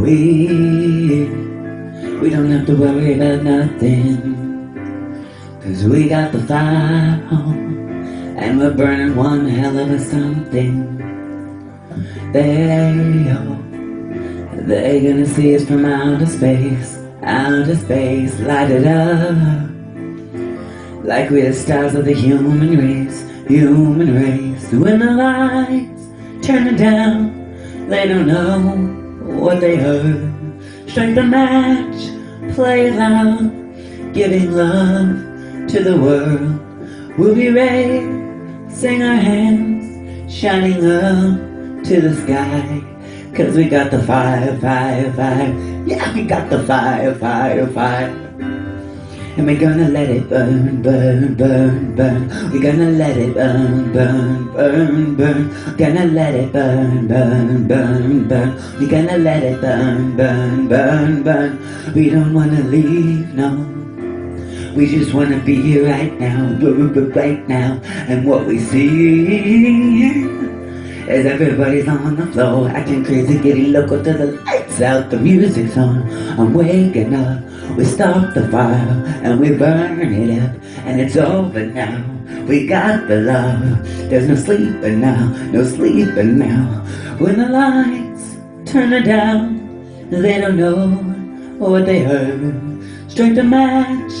we we don't have to worry about nothing. Cause we got the fire and we're burning one hell of a something. They they gonna see us from outer space, outer space, light it up. Like we're the stars of the human race, human race. When the lights turn it down, they don't know what they heard. Strike the match, play loud, giving love to the world. We'll be ready, sing our hands, shining up to the sky. Cause we got the fire, fire, fire. Yeah, we got the fire, fire, fire. And we're gonna let it burn, burn, burn, burn. We're gonna let it burn, burn, burn, burn. Gonna let it burn, burn, burn, burn. We're gonna let it burn, burn, burn, burn. We don't wanna leave, no. We just wanna be here right now, right now. And what we see as everybody's on the floor, acting crazy, getting local to the out, the music's on. I'm waking up, we start the fire and we burn it up, and it's over now. We got the love, there's no sleeping now, no sleeping now. When the lights turn it down, they don't know what they heard. Strike the match,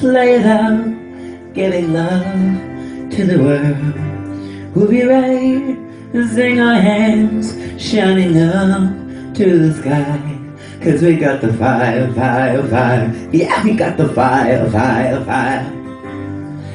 play it out, giving love to the world. We'll be right Sing our hands shining up to the sky. Cause we got the fire, fire, fire. Yeah, we got the fire, fire, fire.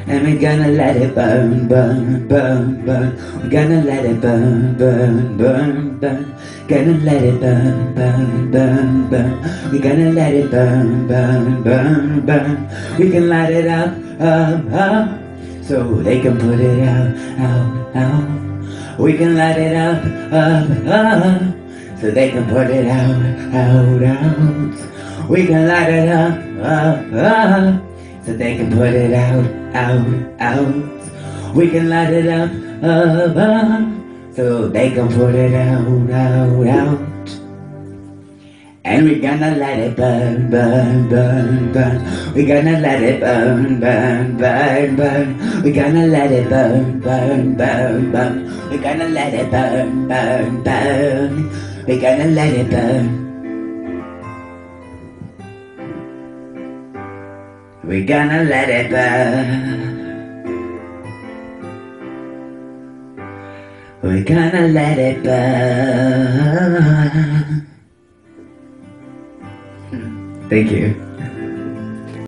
And we're gonna let it burn, burn, burn, burn. We're gonna let it burn, burn, burn, burn. Gonna let it burn, burn, burn, burn. We're gonna let it burn, burn, burn, burn. We can light it up, up, up. So they can put it out, out, out. We can light it up, up, up, so they can put it out, out, out. We can light it up, up, up, so they can put it out, out, out. We can light it up, up, up, so they can put it out, out, out. And we're gonna let it burn, burn, burn, burn. We're gonna let it burn, burn, burn, burn. We're gonna let it burn, burn, burn, burn. We're gonna let it burn, burn, burn. We're gonna let it burn. We're gonna let it burn. We're gonna let it burn. Hmm. Thank you.